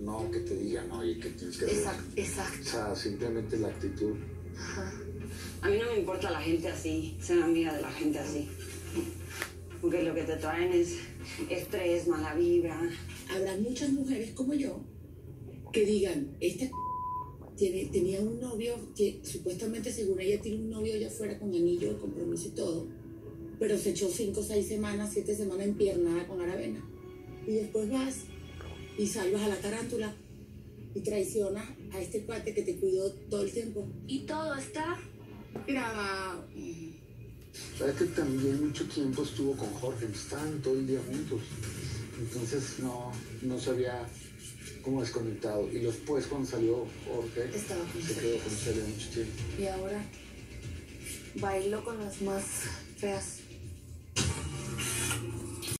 no que te digan, oye, que tienes que hacer. Exacto, exacto. O sea, simplemente la actitud. Ajá. A mí no me importa la gente así, ser amiga de la gente así. Porque lo que te traen es estrés, mala vibra. Habrá muchas mujeres como yo que digan, esta tiene, tenía un novio, que supuestamente según ella tiene un novio allá afuera con anillo de compromiso y todo, pero se echó cinco, seis semanas, siete semanas en piernada con Aravena. Y después vas y salvas a la tarántula y traicionas a este cuate que te cuidó todo el tiempo. Y todo está grabado. Sabes que también mucho tiempo estuvo con Jorge, estaban todo el día juntos. Entonces no, no se había como desconectado. Y después cuando salió Jorge, Estaba con se quedó con Celia mucho tiempo. Y ahora bailo con las más feas.